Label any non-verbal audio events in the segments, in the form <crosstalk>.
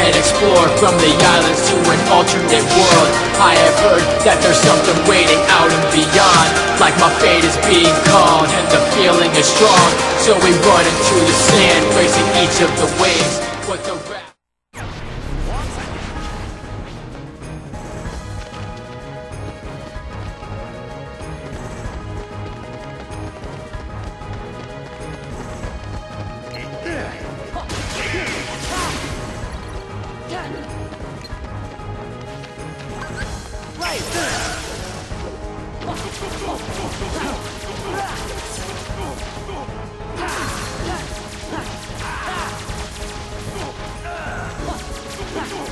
and explore from the islands to an alternate world. I have heard that there's something waiting out and beyond. Like my fate is being called and the feeling is strong. So we run into the sand, racing each of the waves.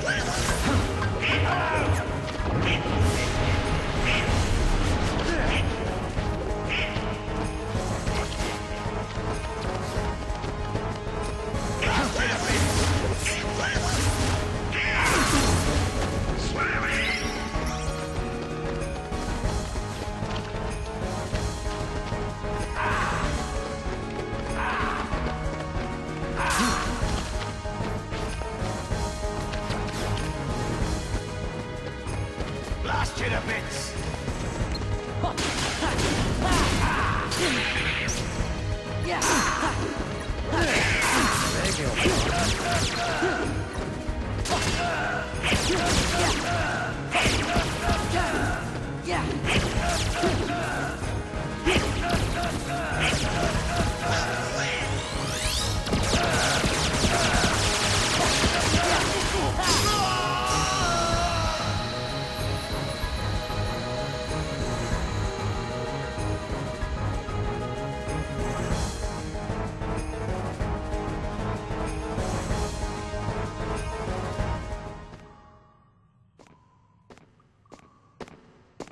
the rap Blast you to bits!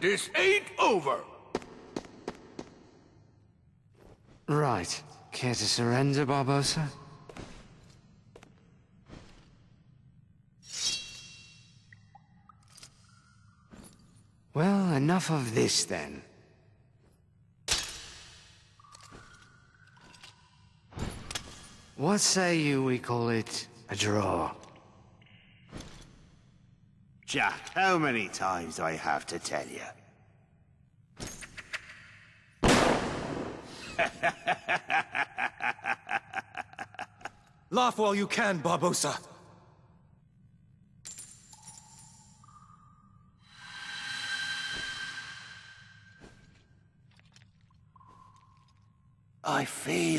This ain't over! Right. Care to surrender, Barbossa? Well, enough of this then. What say you we call it a draw? Jack, how many times do I have to tell you? <laughs> Laugh while you can, Barbossa. I feel...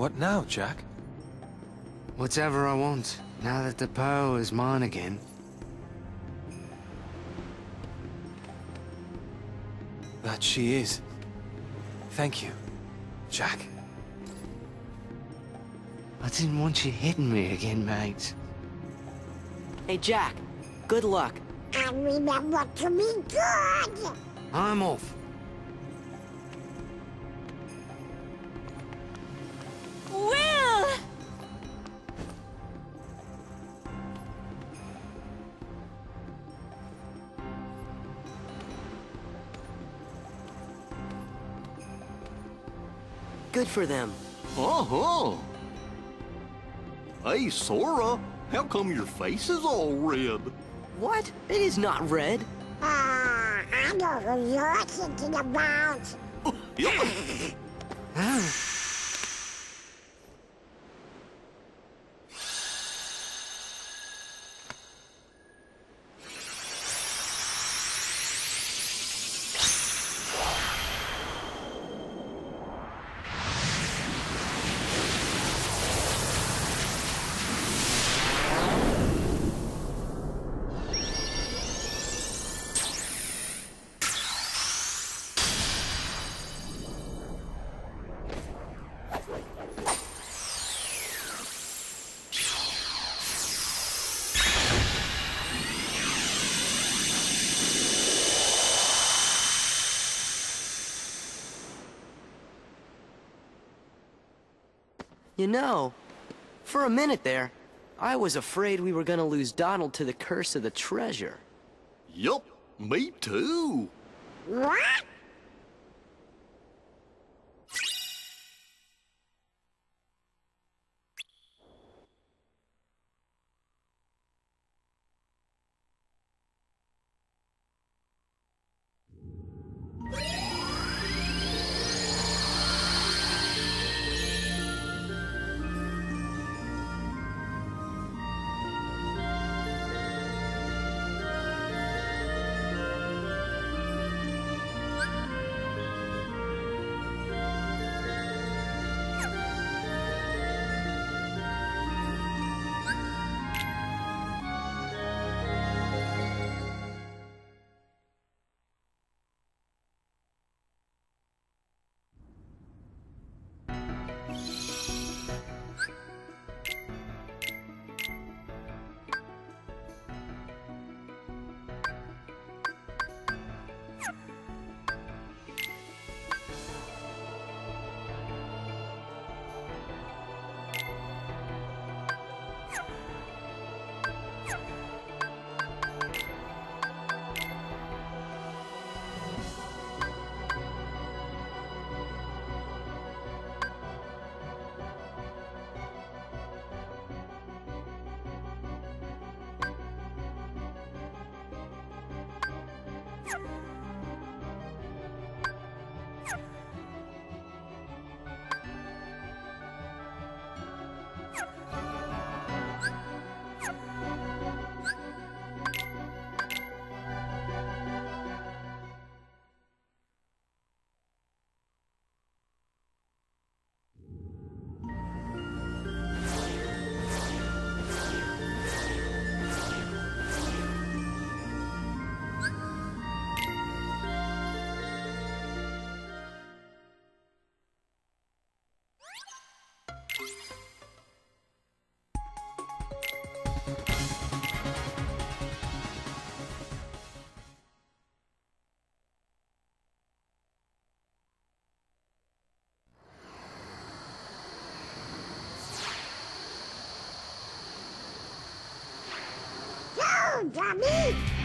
What now, Jack? Whatever I want, now that the power is mine again. That she is. Thank you, Jack. I didn't want you hitting me again, mate. Hey, Jack. Good luck. And remember to be good! I'm off. Good for them. Uh-huh. Hey, Sora, how come your face is all red? What? It is not red. Ah, I know who you're thinking about. You know, for a minute there, I was afraid we were gonna lose Donald to the curse of the treasure. Yup, me too. What? Go, dummy!